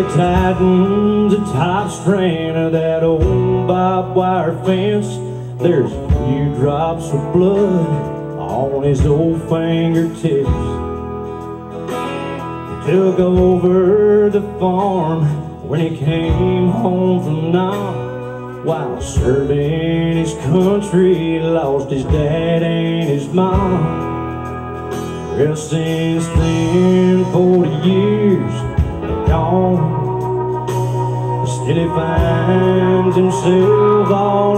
tightens the top strand of that old barbed wire fence. There's a few drops of blood on his old fingertips. He took over the farm when he came home from Nam. While serving his country, lost his dad and his mom. Well, since then, 40 years gone Still he finds himself all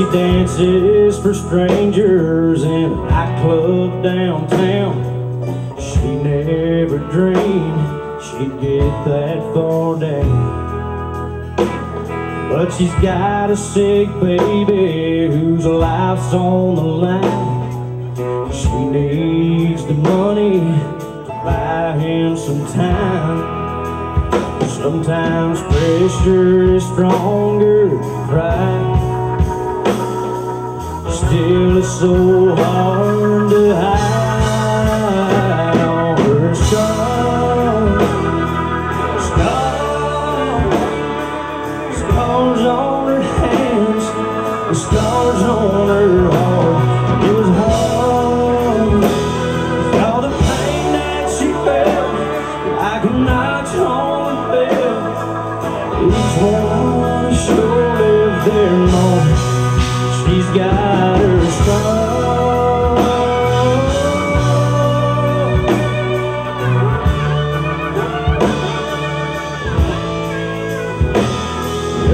she dances for strangers in a nightclub downtown She never dreamed she'd get that far down. But she's got a sick baby whose life's on the line needs the money to buy him some time. Sometimes pressure is stronger than pride. Still it's so hard to hide all her scars. Scars. Scars on her hands. And Scars on her heart. It was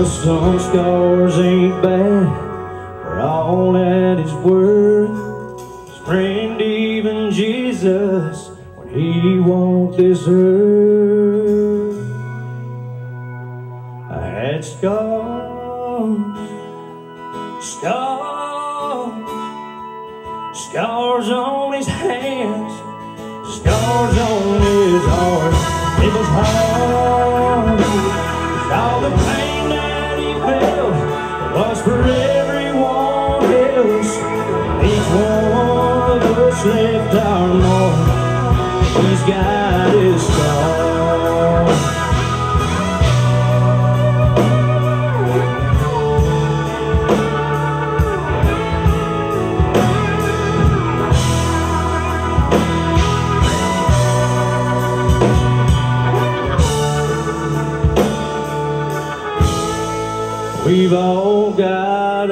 some scars ain't bad For all that it's worth Friend, even Jesus When he walked this earth I had scars Scars, scars on his hands, scars left our mark. He's got his scars. We've all got